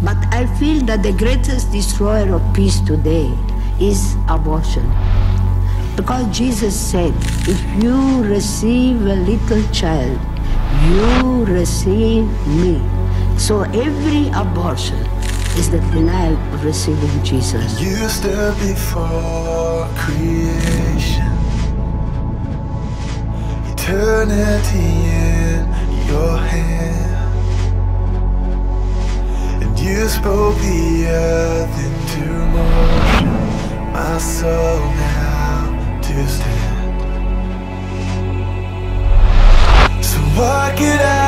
But I feel that the greatest destroyer of peace today is abortion. Because Jesus said, if you receive a little child, you receive me. So every abortion is the denial of receiving Jesus. You stood before creation, eternity the earth into motion. My soul now to stand. So what could I?